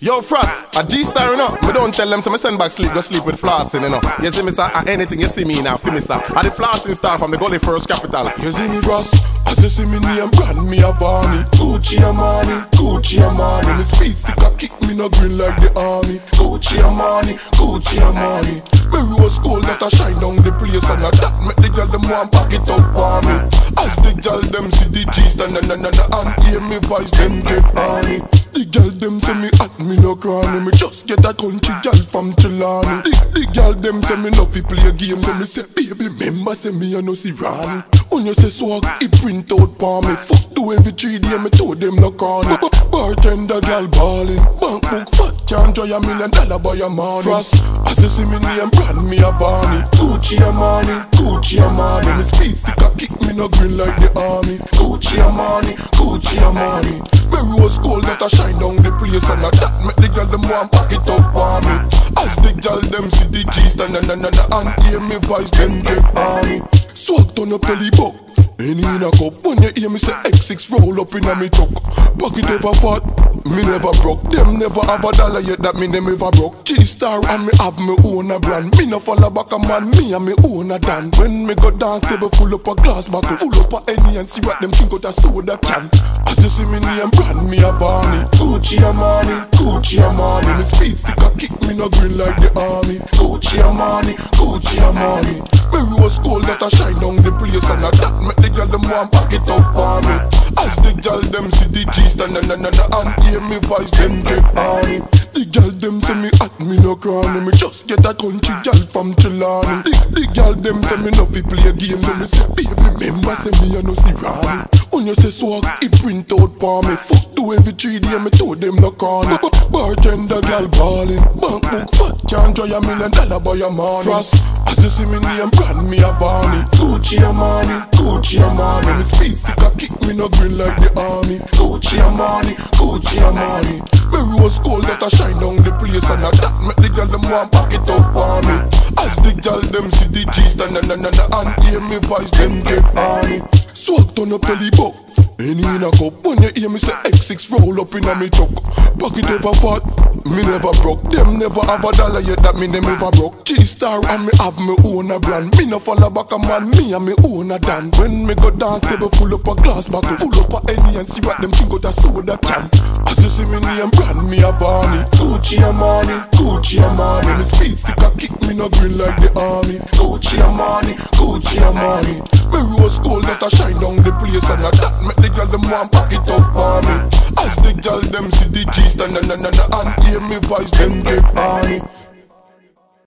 Yo, Frass, a G-star, you know. Me don't tell them, so me send back sleep, go sleep with flossing, you know. You see me, sir, and anything you see me now, feel me, sir. I the flossing star from the Gully First Capital. You see me, Frass, as you see me name, brand me a Varney. Gucci Armani, Gucci Armani. Me speed stick a kick me no green like the army. Gucci Armani, Gucci Armani. Me rose gold that a shine down the place and a that make the girl them want pack it up on me. As the girl them see the G stand and and and and hear me voice them get honey. The cranny Me just get a country girl from Chilani. The, the girl them say me no fi play a game So me say baby member say me a no see Ronnie When you say swag it print out for me. Fuck do every three day me told them no corny Bartender girl ballin' Bank book fat can't try a million dollar by a money Frass as you see me name brand me a Varney Gucci Armani, Gucci Armani Me speed stick a kick me no green like the army. Gucci Armani, Gucci Armani Me rose gold that a shine down the place And a that make the girl them want pack it up on me. As the girl them see the G stand and, and, and, and hear me voice them get honey Swag turn up he buck Henny in a cup, when you hear me say X6 roll up in a me truck. Pocket ever fat, me never broke. Them never have a dollar yet that me them ever broke. G-Star and me have me own a brand. Me no follow back a man, me and me own a dan. When me go dance, table full up a glass bottle. Full up a Henny and see what them think out a soda can. As you see me name brand, me a Varney Gucci Armani, Gucci Armani Me speed stick a kick, me no green like the army. Gucci Armani, Gucci Armani Me rose gold that a shine down the place And a that make the girl them want pack it up on me. As the girl them see the G stand and, and, and, and hear me voice them get honey The girl them say me at me no cranny Me just get a country girl from Chilani. The, the girl them say me no fi play a game So me say baby remember say me a no see Ronnie When you say swag it print out for me. Fuck do every three day me told them no corny Bartender girl ballin' Bank book fat can't try a million dollar by a money. Frass. As you see me name brand me a Varney Gucci Armani, Gucci Armani Me speed stick a kick me no green like the army. Gucci Armani, Gucci Armani Me rose gold that a shine down the place And a that make the girl them want pack it up on me. As the girl them see the G stand and, and, and, and hear me voice them get honey Swag turn up till he buck Henny in a cup, when you hear me say X6 roll up in a me truck. Pocket ever fat, me never broke. Them never have a dollar yet that me them ever broke. G-Star and me have me own a brand. Me no follow back a man, me and me own a dan When me go dance, table full up a glass bottle. Full up a Henny and see what them think out a soda can. As you see me name brand, me a Varney Gucci Armani, Gucci Armani Me speed stick a kick, me no green like the army. Gucci Armani, Gucci Armani Me rose gold that a shine down the place And a that make the girl them want pack it up on me. As the girl them see the G stand and, and, and, and hear me voice them get honey